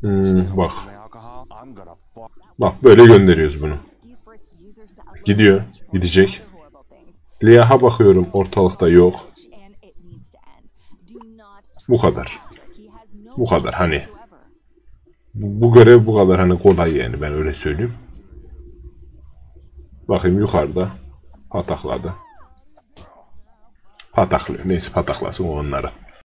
Hmm, bak. Bak böyle gönderiyoruz bunu. Gidiyor. Gidecek. Liah'a bakıyorum ortalıkta yok. Bu kadar. Bu kadar hani. Bu, bu görev bu kadar hani kolay yani ben öyle söyleyeyim. Bakayım yukarıda. Patakladı. Pataklıyor. Neyse pataklasın onları.